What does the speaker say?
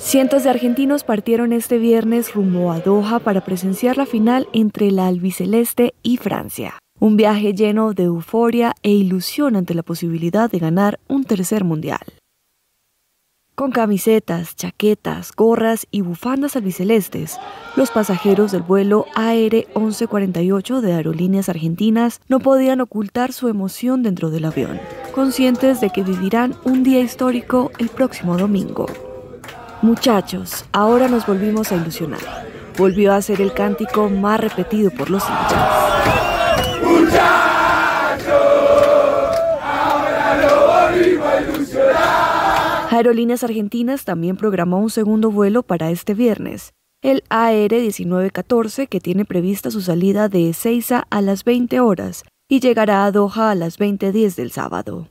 Cientos de argentinos partieron este viernes rumbo a Doha para presenciar la final entre la albiceleste y Francia. Un viaje lleno de euforia e ilusión ante la posibilidad de ganar un tercer mundial. Con camisetas, chaquetas, gorras y bufandas albicelestes, los pasajeros del vuelo AR 1148 de Aerolíneas Argentinas no podían ocultar su emoción dentro del avión, conscientes de que vivirán un día histórico el próximo domingo. Muchachos, ahora nos volvimos a ilusionar. Volvió a ser el cántico más repetido por los hinchas. ¡Muchachos! Ahora lo volvimos a ilusionar. Aerolíneas Argentinas también programó un segundo vuelo para este viernes, el AR 1914, que tiene prevista su salida de Ezeiza a las 20 horas y llegará a Doha a las 20.10 del sábado.